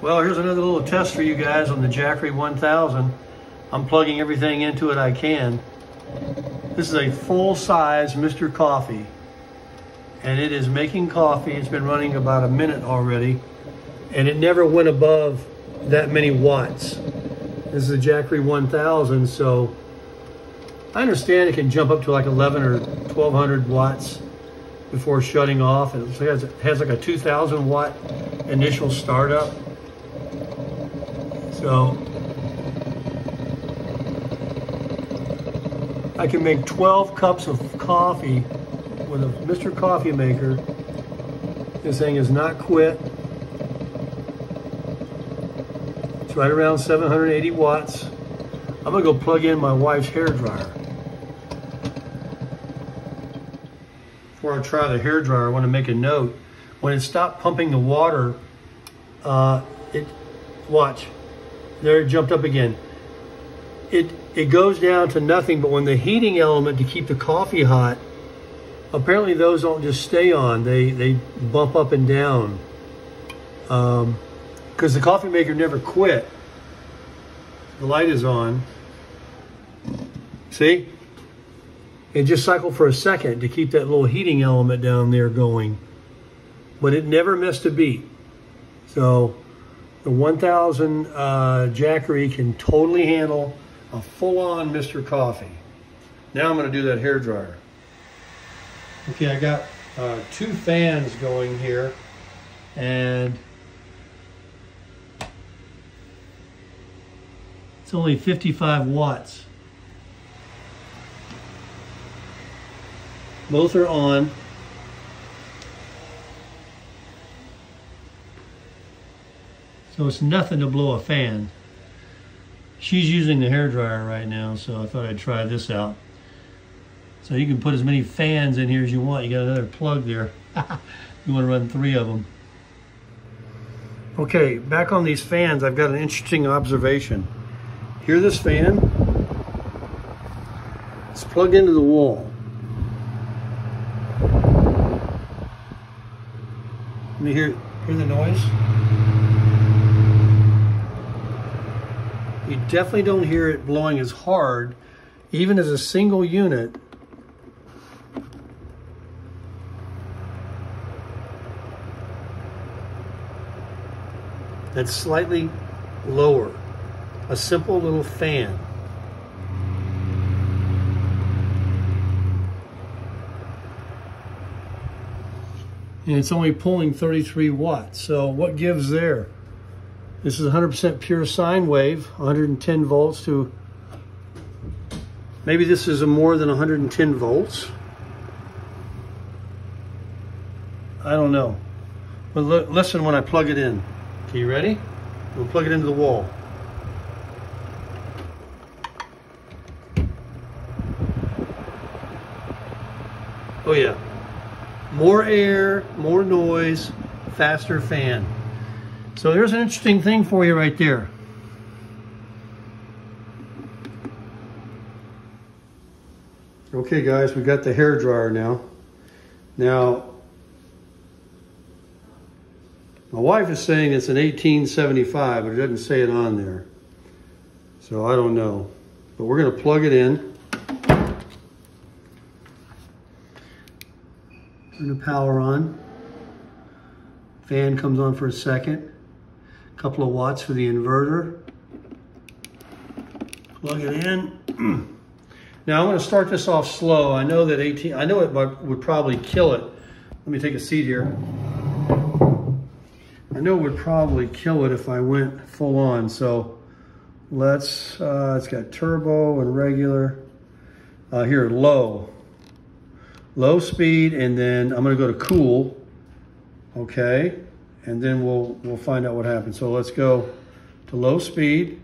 Well, here's another little test for you guys on the Jackery 1000. I'm plugging everything into it I can. This is a full-size Mr. Coffee, and it is making coffee. It's been running about a minute already, and it never went above that many watts. This is a Jackery 1000, so I understand it can jump up to like 11 or 1200 watts before shutting off. It has, it has like a 2000 watt initial startup. So I can make 12 cups of coffee with a Mr. Coffee Maker. This thing is not quit. It's right around 780 watts. I'm gonna go plug in my wife's hair dryer. Before I try the hair dryer, I want to make a note. When it stopped pumping the water, uh, it watch there it jumped up again. It, it goes down to nothing, but when the heating element to keep the coffee hot, apparently those don't just stay on, they, they bump up and down. Because um, the coffee maker never quit. The light is on. See? It just cycled for a second to keep that little heating element down there going. But it never missed a beat. So the 1000 uh, Jackery can totally handle a full-on Mr. Coffee. Now I'm going to do that hair dryer. Okay, I got uh, two fans going here and it's only 55 watts. Both are on. So it's nothing to blow a fan. She's using the hair dryer right now, so I thought I'd try this out. So you can put as many fans in here as you want. You got another plug there. you want to run three of them. Okay, back on these fans, I've got an interesting observation. Hear this fan? It's plugged into the wall. Let me hear, hear the noise. You definitely don't hear it blowing as hard, even as a single unit. That's slightly lower. A simple little fan. And it's only pulling 33 watts. So what gives there? This is 100% pure sine wave, 110 volts to, maybe this is a more than 110 volts. I don't know. But listen when I plug it in. Okay, you ready? We'll plug it into the wall. Oh yeah. More air, more noise, faster fan. So there's an interesting thing for you right there. Okay guys, we got the hair dryer now. Now, my wife is saying it's an 1875, but it doesn't say it on there. So I don't know. But we're gonna plug it in. Turn the power on. Fan comes on for a second couple of watts for the inverter. Plug it in. now I'm going to start this off slow. I know that 18, I know it would probably kill it. Let me take a seat here. I know it would probably kill it if I went full on. So let's, uh, it's got turbo and regular. Uh, here, low. Low speed, and then I'm gonna go to cool. Okay and then we'll, we'll find out what happens. So let's go to low speed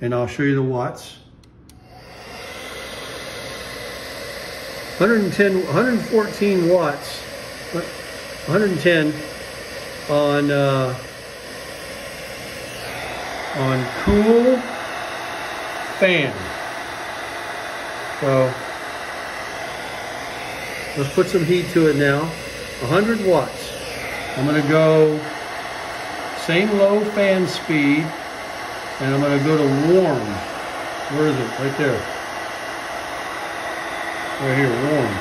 and I'll show you the watts. 110, 114 watts, 110 on uh, on cool fan. So let's put some heat to it now. 100 watts. I'm gonna go Same low fan speed. And I'm going to go to warm. Where is it? Right there. Right here, warm.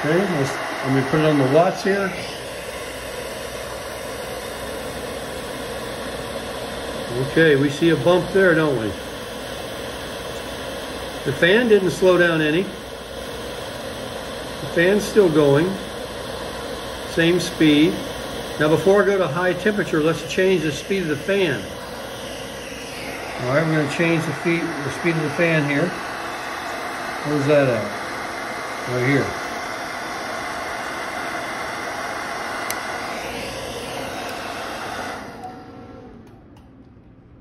Okay, let's, let me put it on the watts here. Okay, we see a bump there, don't we? The fan didn't slow down any. The fan's still going. Same speed. Now before I go to high temperature, let's change the speed of the fan. All right, we're going to change the, feet, the speed of the fan here. Where's that at? Right here.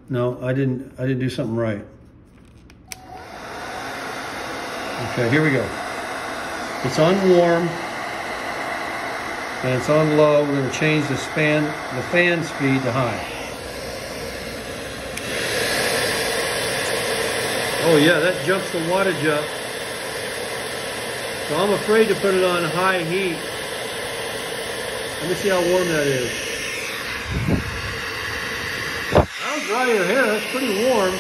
No, I didn't I didn't do something right. Okay, here we go. It's on warm and it's on low. We're going to change the span the fan speed to high. Oh yeah, that jumps the wattage up. So I'm afraid to put it on high heat. Let me see how warm that is. That'll dry your hair, that's pretty warm.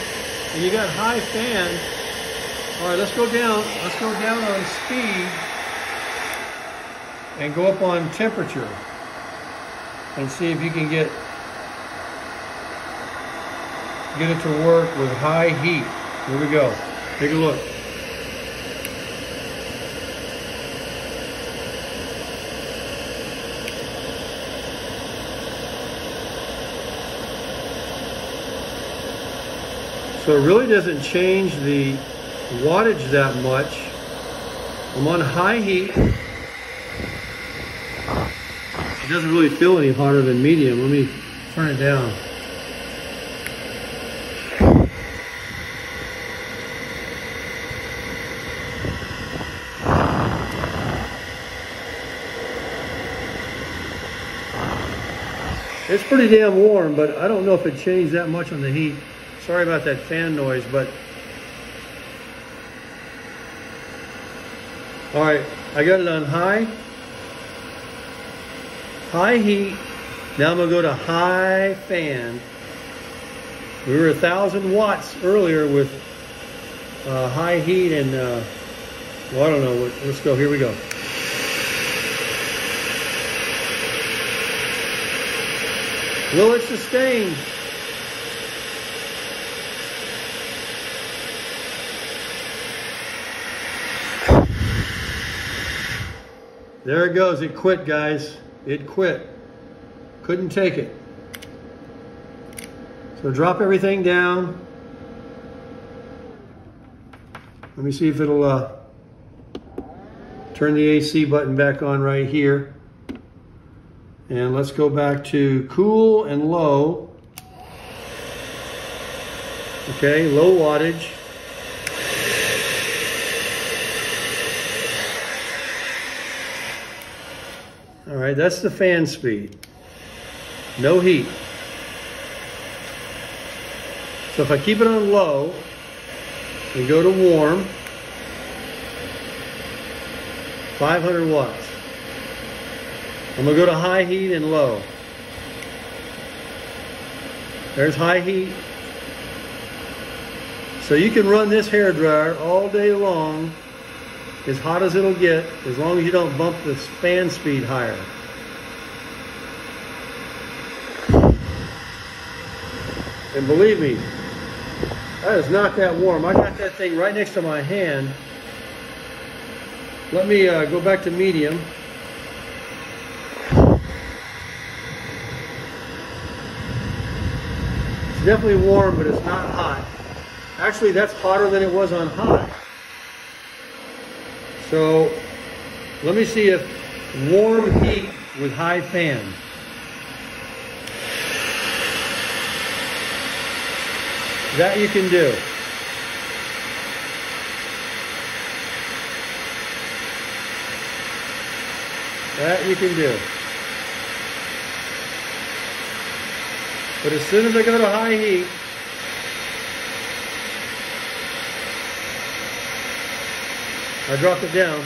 And you got high fan. All right, let's go down. Let's go down on speed and go up on temperature and see if you can get get it to work with high heat. Here we go. Take a look. So it really doesn't change the wattage that much. I'm on high heat. It doesn't really feel any hotter than medium. Let me turn it down. It's pretty damn warm, but I don't know if it changed that much on the heat. Sorry about that fan noise, but... All right, I got it on high. High heat. Now I'm gonna go to high fan. We were a thousand watts earlier with uh, high heat and, uh, well, I don't know. Let's go, here we go. Will it sustain? There it goes. It quit, guys. It quit. Couldn't take it. So drop everything down. Let me see if it'll uh, turn the AC button back on right here. And let's go back to cool and low. Okay, low wattage. All right, that's the fan speed. No heat. So if I keep it on low and go to warm, 500 watts. I'm gonna go to high heat and low. There's high heat. So you can run this hair dryer all day long, as hot as it'll get, as long as you don't bump the fan speed higher. And believe me, that is not that warm. I got that thing right next to my hand. Let me uh, go back to medium. It's definitely warm, but it's not hot. Actually, that's hotter than it was on high. So let me see if warm heat with high fan. That you can do. That you can do. But as soon as I go to high heat, I drop it down,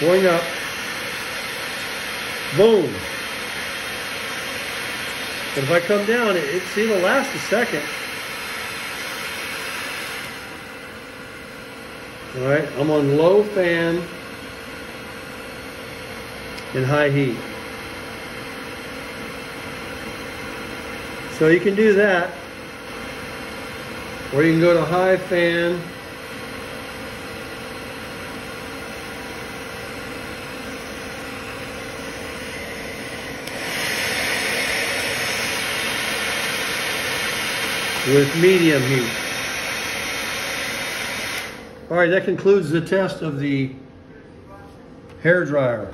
going up, boom. But if I come down, it, it it'll last a second. All right, I'm on low fan and high heat. So you can do that. Or you can go to high fan with medium heat. All right, that concludes the test of the hair dryer.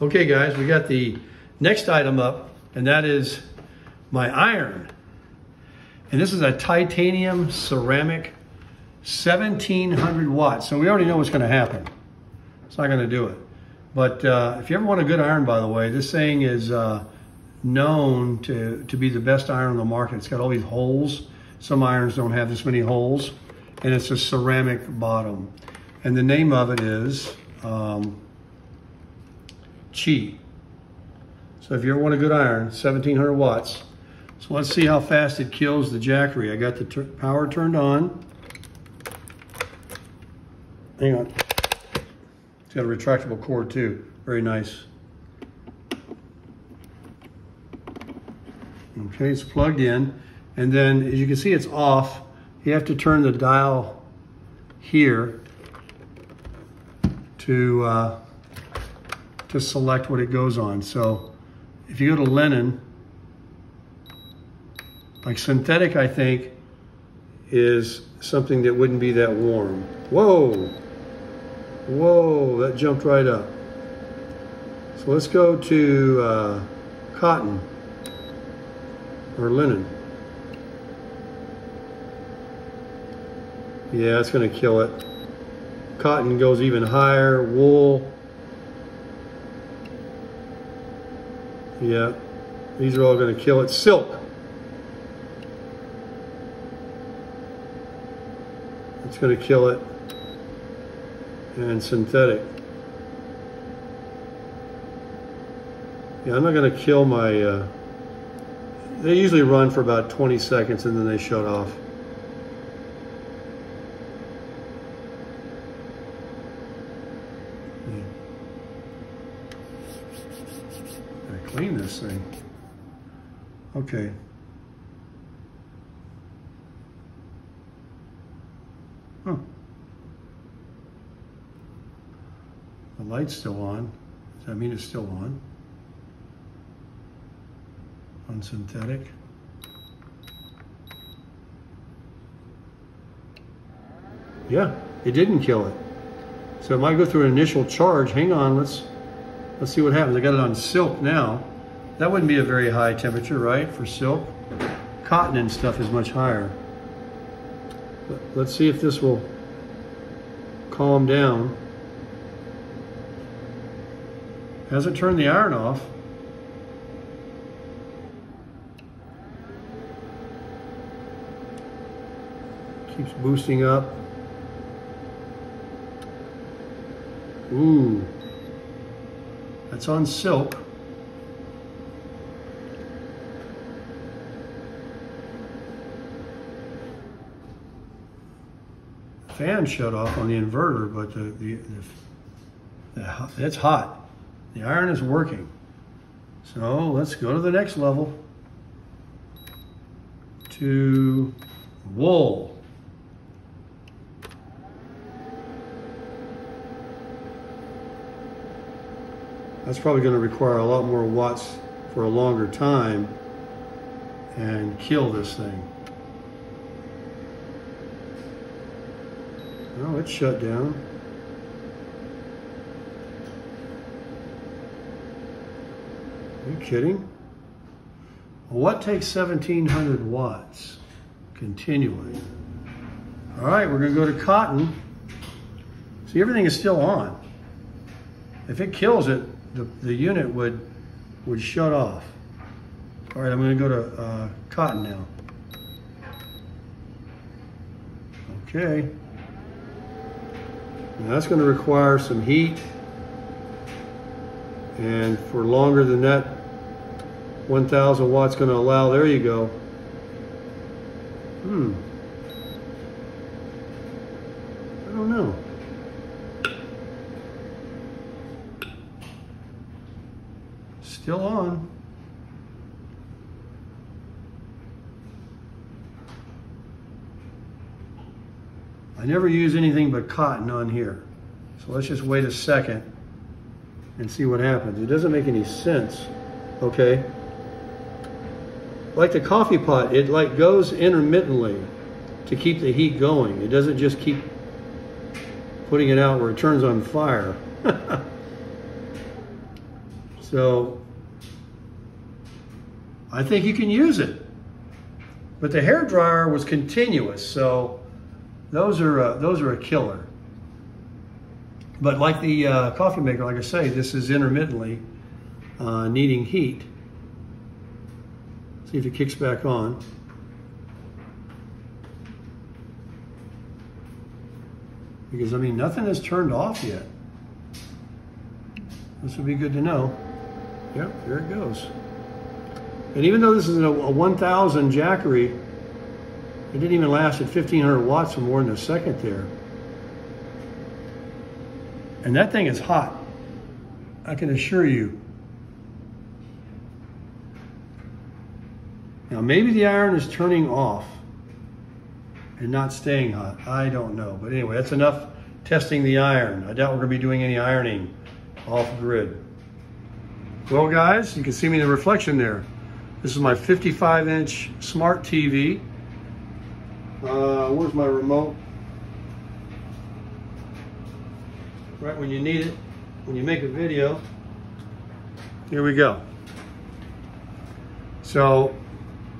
Okay guys, we got the next item up and that is my iron. And this is a titanium ceramic 1700 watts. So we already know what's gonna happen. It's not gonna do it. But uh, if you ever want a good iron, by the way, this thing is uh, known to, to be the best iron on the market. It's got all these holes. Some irons don't have this many holes. And it's a ceramic bottom. And the name of it is um, Chi. So if you ever want a good iron, 1700 watts. So let's see how fast it kills the Jackery. I got the power turned on. Hang on. It's got a retractable cord too. Very nice. Okay, it's plugged in. And then as you can see, it's off. You have to turn the dial here to, uh, to select what it goes on. So if you go to linen, like synthetic, I think, is something that wouldn't be that warm. Whoa, whoa, that jumped right up. So let's go to uh, cotton or linen. Yeah, it's gonna kill it. Cotton goes even higher, wool. Yeah, these are all gonna kill it. Silk. It's gonna kill it. And synthetic. Yeah, I'm not gonna kill my, uh, they usually run for about 20 seconds and then they shut off. Hmm. I clean this thing. Okay. Huh. The light's still on. Does that mean it's still on? On synthetic. Yeah, it didn't kill it. So it might go through an initial charge. Hang on, let's let's see what happens. I got it on silk now. That wouldn't be a very high temperature, right, for silk? Cotton and stuff is much higher. But let's see if this will calm down. Hasn't turned the iron off. Keeps boosting up. Ooh. That's on silk. fan shut off on the inverter, but the, the, the, the, it's hot. The iron is working. So let's go to the next level. To wool. That's probably going to require a lot more watts for a longer time and kill this thing. Oh, it's shut down. Are you kidding? What takes 1700 watts continually? All right, we're going to go to cotton. See, everything is still on. If it kills it, the, the unit would, would shut off. All right, I'm gonna go to uh, cotton now. Okay. Now that's gonna require some heat. And for longer than that 1000 watts going to allow. There you go. Hmm. I don't know. Still on. I never use anything but cotton on here. So let's just wait a second and see what happens. It doesn't make any sense, okay? Like the coffee pot, it like goes intermittently to keep the heat going. It doesn't just keep putting it out where it turns on fire. so I think you can use it. But the hair dryer was continuous, so those are uh, those are a killer. But like the uh, coffee maker, like I say, this is intermittently uh, needing heat. See if it kicks back on. Because, I mean, nothing is turned off yet. This would be good to know. Yep, there it goes. And even though this is a, a 1000 Jackery, it didn't even last at 1500 watts for more than a second there. And that thing is hot. I can assure you. Now maybe the iron is turning off and not staying hot. I don't know. But anyway, that's enough testing the iron. I doubt we're going to be doing any ironing off grid. Well guys, you can see me in the reflection there. This is my 55 inch smart TV. Uh, where's my remote? right when you need it, when you make a video. Here we go. So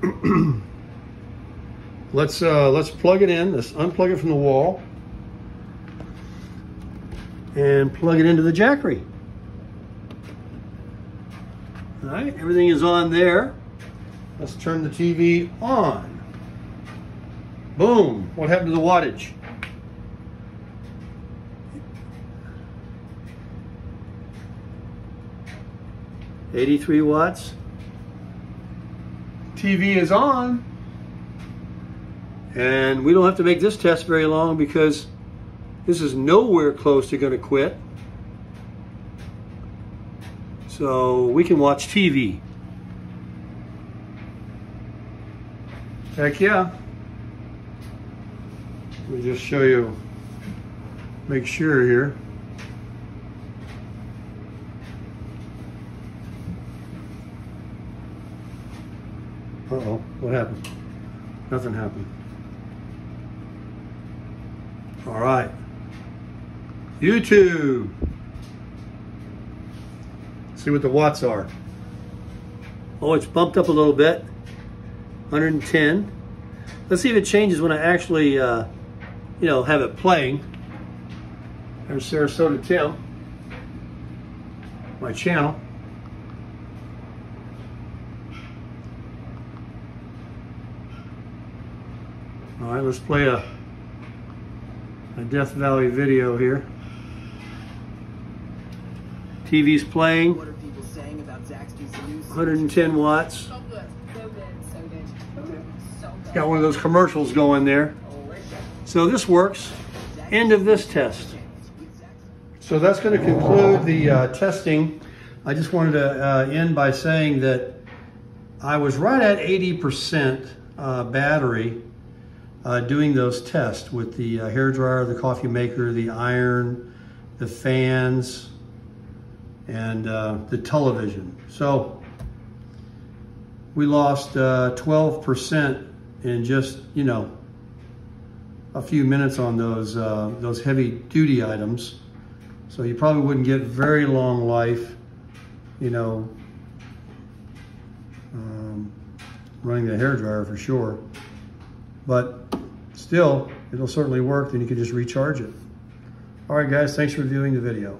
let's uh, let's plug it in. Let's unplug it from the wall and plug it into the Jackery. All right, everything is on there. Let's turn the TV on. Boom. What happened to the wattage? 83 watts. TV is on. And we don't have to make this test very long because this is nowhere close to going to quit. So we can watch TV. Heck yeah. Me just show you, make sure here. Uh-oh, what happened? Nothing happened. All right. YouTube. See what the watts are. Oh, it's bumped up a little bit. 110. Let's see if it changes when I actually, uh, you know, have it playing. There's Sarasota Tim, my channel. All right, let's play a, a Death Valley video here. TV's playing. What are people saying about Zaxby's 110 watts. So good. So good. So good. So good. Got one of those commercials going there. So this works. End of this test. So that's going to conclude the uh, testing. I just wanted to uh, end by saying that I was right at 80% uh, battery uh, doing those tests with the uh, hair dryer, the coffee maker, the iron, the fans, and uh, the television. So we lost 12% uh, in just, you know, a few minutes on those, uh, those heavy duty items. So you probably wouldn't get very long life, you know, um, running the hair dryer for sure. But still, it'll certainly work, then you can just recharge it. All right, guys, thanks for viewing the video.